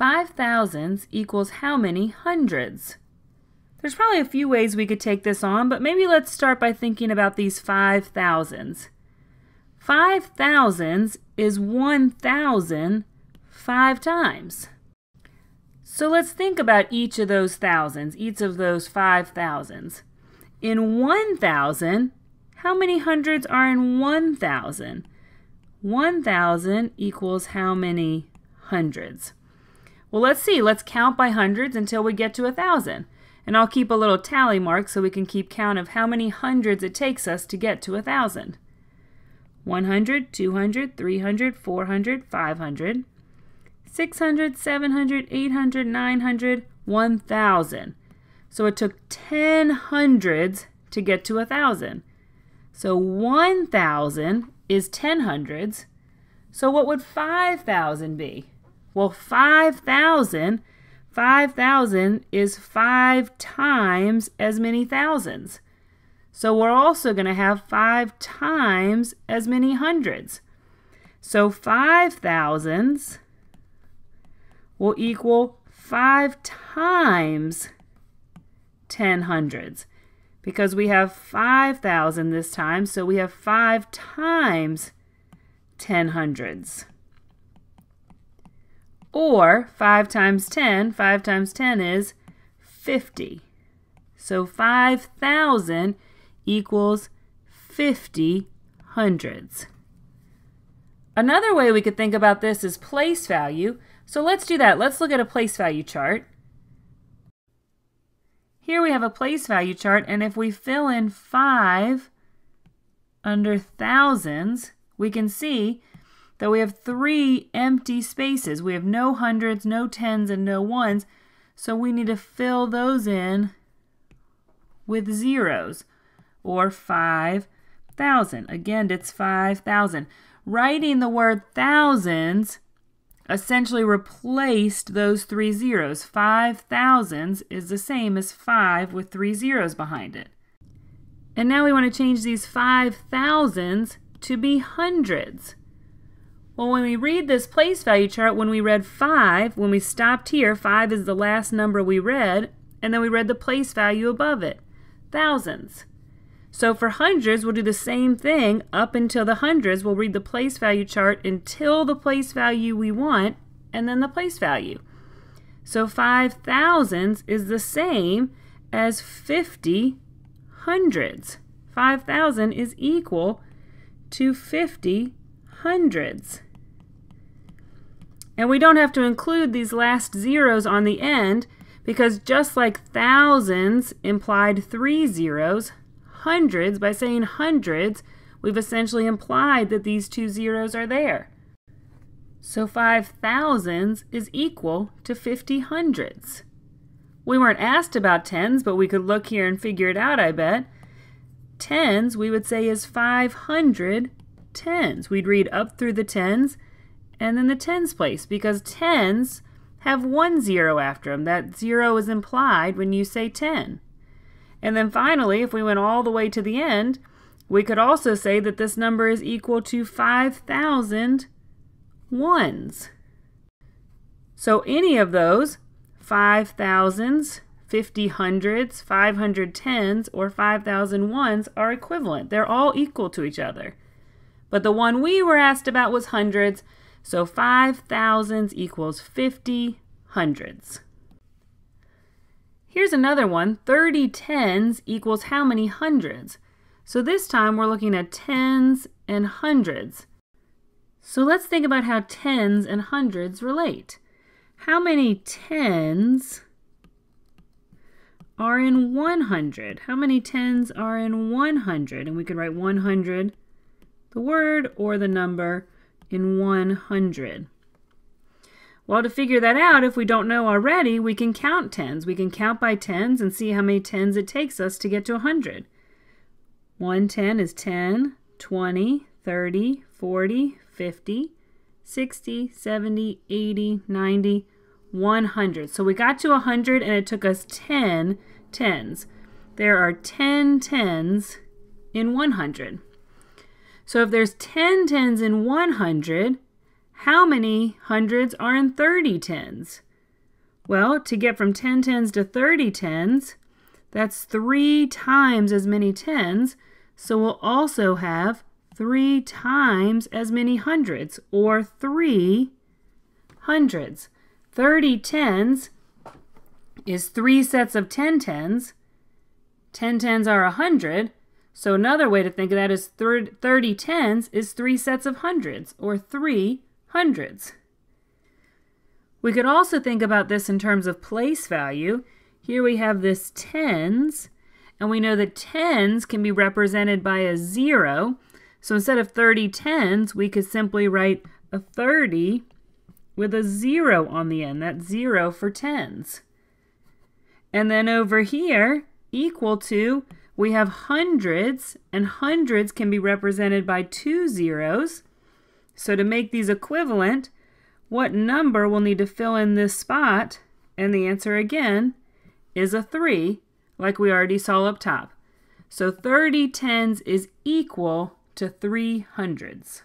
Five thousands equals how many hundreds? There's probably a few ways we could take this on, but maybe let's start by thinking about these five thousands. Five thousands is one thousand five times. So let's think about each of those thousands, each of those five thousands. In one thousand, how many hundreds are in one thousand? One thousand equals how many hundreds? Well, let's see. Let's count by hundreds until we get to a thousand. And I'll keep a little tally mark so we can keep count of how many hundreds it takes us to get to a thousand. 100, 200, 300, 400, 500, 600, 700, 800, 900, 1,000. So it took 10 hundreds to get to a thousand. So 1,000 is 10 hundreds. So what would 5,000 be? Well, 5,000, 5,000 is five times as many thousands. So we're also going to have five times as many hundreds. So five thousands will equal five times 10 hundreds because we have 5,000 this time, so we have 5 times 10 hundreds. Or 5 times 10, 5 times 10 is 50. So 5,000 equals 50 hundreds. Another way we could think about this is place value. So let's do that. Let's look at a place value chart. Here we have a place value chart, and if we fill in 5 under thousands, we can see that we have three empty spaces. We have no hundreds, no tens, and no ones, so we need to fill those in with zeros or 5,000. Again, it's 5,000. Writing the word thousands essentially replaced those three zeros. Five thousands is the same as five with three zeros behind it. And now we want to change these five thousands to be hundreds. Well, when we read this place value chart, when we read 5, when we stopped here, 5 is the last number we read, and then we read the place value above it, thousands. So for hundreds, we'll do the same thing up until the hundreds. We'll read the place value chart until the place value we want, and then the place value. So 5 thousands is the same as 50 hundreds. 5,000 is equal to 50 hundreds. And we don't have to include these last zeros on the end because just like thousands implied three zeros, hundreds, by saying hundreds, we've essentially implied that these two zeros are there. So five thousands is equal to 50 hundreds. We weren't asked about tens, but we could look here and figure it out, I bet. Tens, we would say, is 500 tens. We'd read up through the tens and then the tens place because tens have one zero after them. That zero is implied when you say 10. And then finally, if we went all the way to the end, we could also say that this number is equal to 5,000 ones. So any of those, 5,000s, 50 hundreds, 500 tens, or 5,000 ones are equivalent. They're all equal to each other. But the one we were asked about was hundreds, so 5,000s equals 50 hundreds. Here's another one. 30 tens equals how many hundreds? So this time we're looking at tens and hundreds. So let's think about how tens and hundreds relate. How many tens are in 100? How many tens are in 100? And we could write 100, the word or the number, in 100. Well, to figure that out, if we don't know already, we can count tens. We can count by tens and see how many tens it takes us to get to 100. 110 is 10, 20, 30, 40, 50, 60, 70, 80, 90, 100. So we got to 100 and it took us 10 tens. There are 10 tens in 100. So if there's 10 tens in 100, how many hundreds are in 30 tens? Well, to get from 10 tens to 30 tens, that's three times as many tens, so we'll also have three times as many hundreds, or three hundreds. 30 tens is three sets of 10 tens. 10 tens are 100, so another way to think of that is 30 tens is three sets of hundreds, or three hundreds. We could also think about this in terms of place value. Here we have this tens, and we know that tens can be represented by a zero. So instead of 30 tens, we could simply write a 30 with a zero on the end. That's zero for tens. And then over here, equal to, we have hundreds, and hundreds can be represented by two zeros. So to make these equivalent, what number will need to fill in this spot? And the answer again is a 3, like we already saw up top. So 30 tens is equal to 3 hundreds.